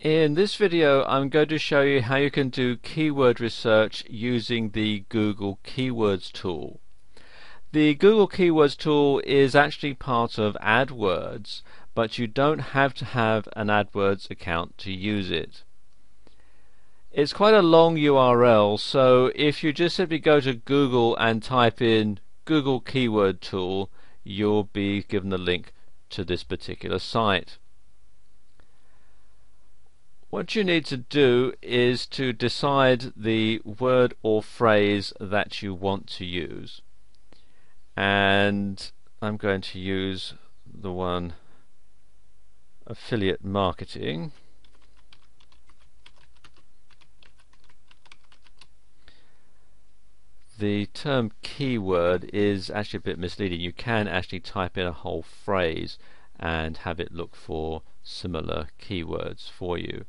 In this video I'm going to show you how you can do keyword research using the Google Keywords tool. The Google Keywords tool is actually part of AdWords but you don't have to have an AdWords account to use it. It's quite a long URL so if you just simply go to Google and type in Google Keyword Tool you'll be given the link to this particular site. What you need to do is to decide the word or phrase that you want to use. And I'm going to use the one affiliate marketing. The term keyword is actually a bit misleading. You can actually type in a whole phrase and have it look for similar keywords for you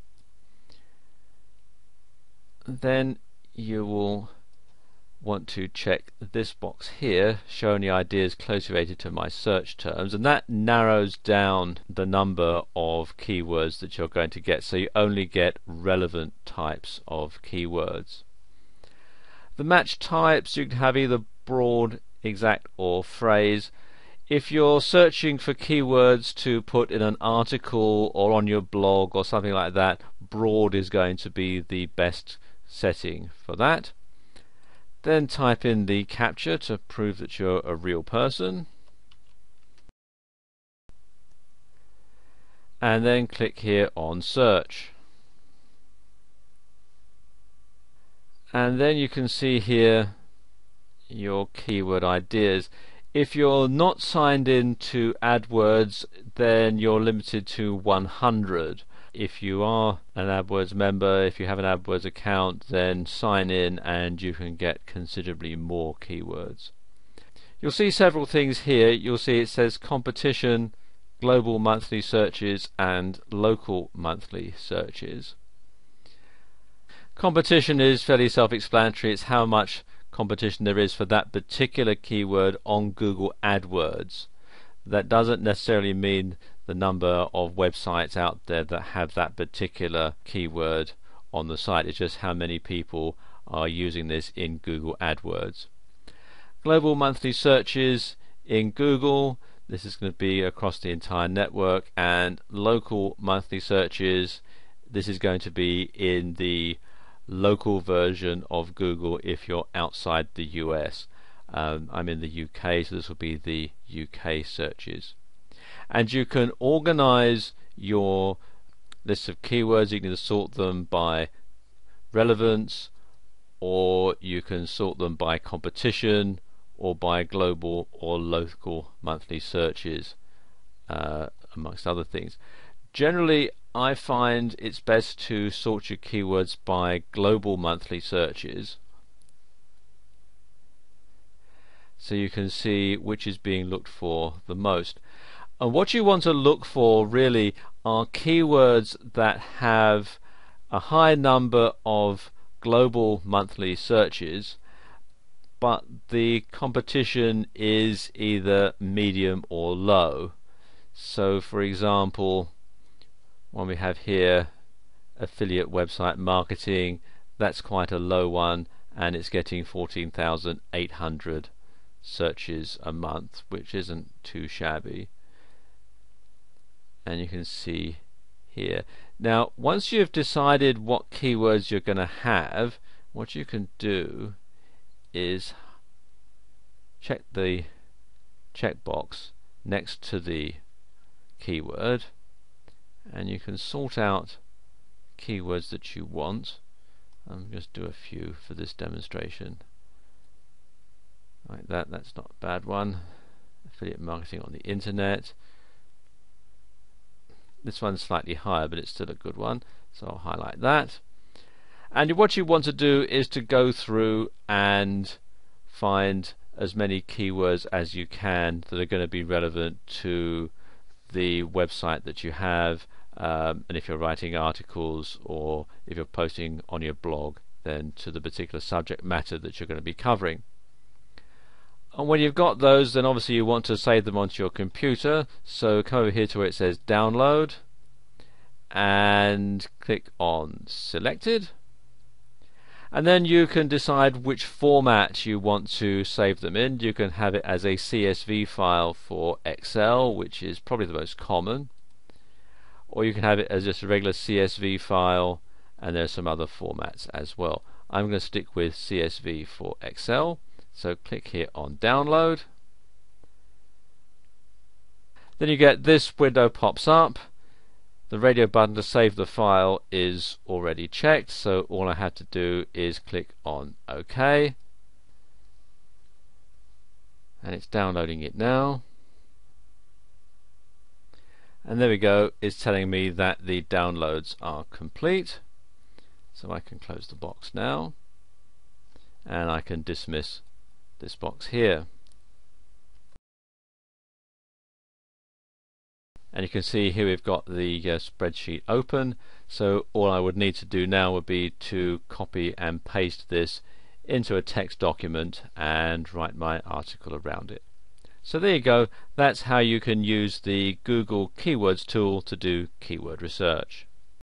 then you will want to check this box here show any ideas closely related to my search terms and that narrows down the number of keywords that you're going to get so you only get relevant types of keywords. The match types you can have either broad exact or phrase. If you're searching for keywords to put in an article or on your blog or something like that broad is going to be the best setting for that. Then type in the captcha to prove that you're a real person. And then click here on search. And then you can see here your keyword ideas. If you're not signed in to AdWords, then you're limited to 100. If you are an AdWords member, if you have an AdWords account, then sign in and you can get considerably more keywords. You'll see several things here. You'll see it says competition, global monthly searches, and local monthly searches. Competition is fairly self-explanatory. It's how much competition there is for that particular keyword on Google AdWords. That doesn't necessarily mean the number of websites out there that have that particular keyword on the site. It's just how many people are using this in Google AdWords. Global monthly searches in Google. This is going to be across the entire network and local monthly searches. This is going to be in the local version of Google if you're outside the US. Um, I'm in the UK, so this will be the UK searches and you can organize your list of keywords. You can sort them by relevance, or you can sort them by competition, or by global or local monthly searches, uh, amongst other things. Generally, I find it's best to sort your keywords by global monthly searches so you can see which is being looked for the most. And what you want to look for really are keywords that have a high number of global monthly searches, but the competition is either medium or low. So, for example, when we have here affiliate website marketing, that's quite a low one, and it's getting 14,800 searches a month, which isn't too shabby and you can see here. Now, once you've decided what keywords you're going to have, what you can do is check the checkbox next to the keyword and you can sort out keywords that you want. I'm just do a few for this demonstration. Like that, that's not a bad one. Affiliate marketing on the internet. This one's slightly higher, but it's still a good one. So I'll highlight that. And what you want to do is to go through and find as many keywords as you can that are going to be relevant to the website that you have. Um, and if you're writing articles or if you're posting on your blog, then to the particular subject matter that you're going to be covering. And when you've got those, then obviously you want to save them onto your computer. So come over here to where it says download. and click on selected and then you can decide which format you want to save them in. You can have it as a CSV file for Excel, which is probably the most common, or you can have it as just a regular CSV file, and there's some other formats as well. I'm going to stick with CSV for Excel, so click here on download. Then you get this window pops up the radio button to save the file is already checked, so all I have to do is click on OK. And it's downloading it now. And there we go, it's telling me that the downloads are complete. So I can close the box now. And I can dismiss this box here. and you can see here we've got the uh, spreadsheet open so all I would need to do now would be to copy and paste this into a text document and write my article around it. So there you go, that's how you can use the Google Keywords tool to do keyword research.